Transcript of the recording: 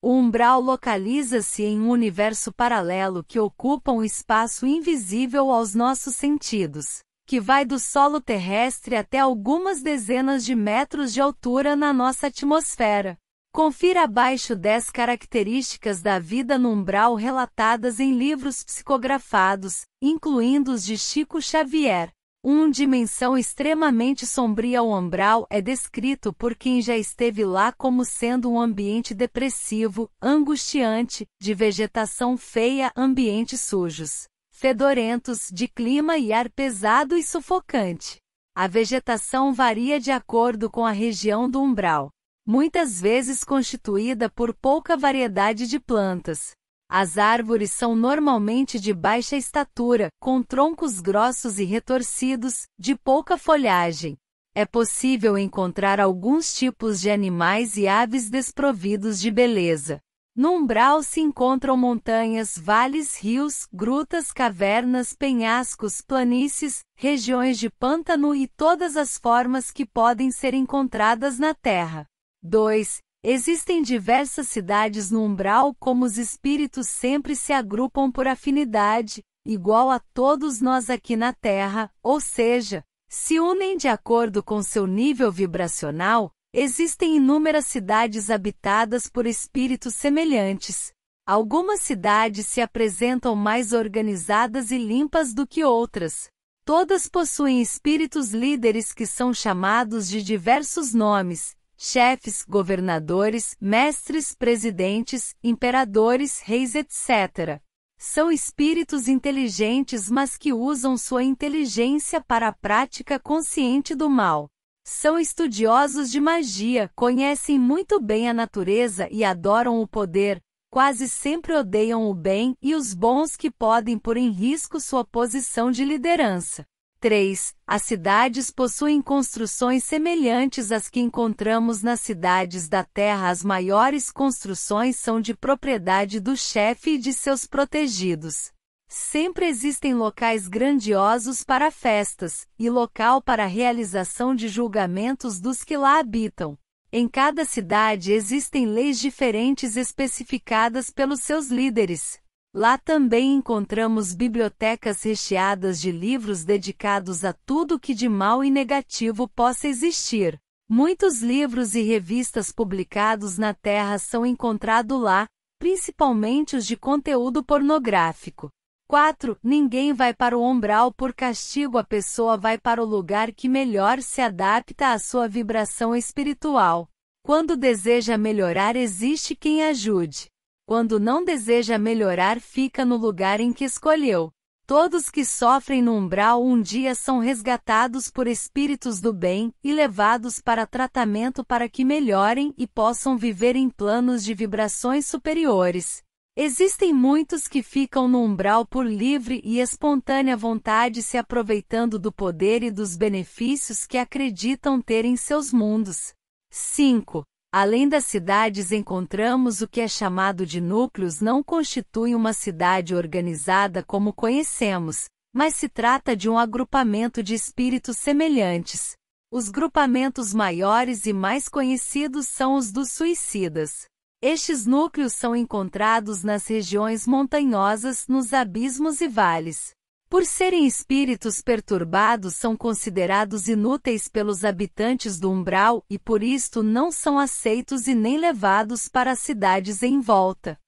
O umbral localiza-se em um universo paralelo que ocupa um espaço invisível aos nossos sentidos, que vai do solo terrestre até algumas dezenas de metros de altura na nossa atmosfera. Confira abaixo 10 características da vida no umbral relatadas em livros psicografados, incluindo os de Chico Xavier. Um dimensão extremamente sombria o umbral é descrito por quem já esteve lá como sendo um ambiente depressivo, angustiante, de vegetação feia, ambientes sujos, fedorentos, de clima e ar pesado e sufocante. A vegetação varia de acordo com a região do umbral, muitas vezes constituída por pouca variedade de plantas, as árvores são normalmente de baixa estatura, com troncos grossos e retorcidos, de pouca folhagem. É possível encontrar alguns tipos de animais e aves desprovidos de beleza. No umbral se encontram montanhas, vales, rios, grutas, cavernas, penhascos, planícies, regiões de pântano e todas as formas que podem ser encontradas na Terra. 2. Existem diversas cidades no umbral como os espíritos sempre se agrupam por afinidade, igual a todos nós aqui na Terra, ou seja, se unem de acordo com seu nível vibracional, existem inúmeras cidades habitadas por espíritos semelhantes. Algumas cidades se apresentam mais organizadas e limpas do que outras. Todas possuem espíritos líderes que são chamados de diversos nomes, chefes, governadores, mestres, presidentes, imperadores, reis, etc. São espíritos inteligentes, mas que usam sua inteligência para a prática consciente do mal. São estudiosos de magia, conhecem muito bem a natureza e adoram o poder, quase sempre odeiam o bem e os bons que podem pôr em risco sua posição de liderança. 3. As cidades possuem construções semelhantes às que encontramos nas cidades da Terra. As maiores construções são de propriedade do chefe e de seus protegidos. Sempre existem locais grandiosos para festas, e local para a realização de julgamentos dos que lá habitam. Em cada cidade existem leis diferentes especificadas pelos seus líderes. Lá também encontramos bibliotecas recheadas de livros dedicados a tudo que de mal e negativo possa existir. Muitos livros e revistas publicados na Terra são encontrados lá, principalmente os de conteúdo pornográfico. 4. Ninguém vai para o umbral por castigo, a pessoa vai para o lugar que melhor se adapta à sua vibração espiritual. Quando deseja melhorar, existe quem ajude. Quando não deseja melhorar, fica no lugar em que escolheu. Todos que sofrem no umbral um dia são resgatados por espíritos do bem e levados para tratamento para que melhorem e possam viver em planos de vibrações superiores. Existem muitos que ficam no umbral por livre e espontânea vontade se aproveitando do poder e dos benefícios que acreditam ter em seus mundos. 5. Além das cidades encontramos o que é chamado de núcleos não constitui uma cidade organizada como conhecemos, mas se trata de um agrupamento de espíritos semelhantes. Os grupamentos maiores e mais conhecidos são os dos suicidas. Estes núcleos são encontrados nas regiões montanhosas, nos abismos e vales. Por serem espíritos perturbados, são considerados inúteis pelos habitantes do umbral e por isto não são aceitos e nem levados para as cidades em volta.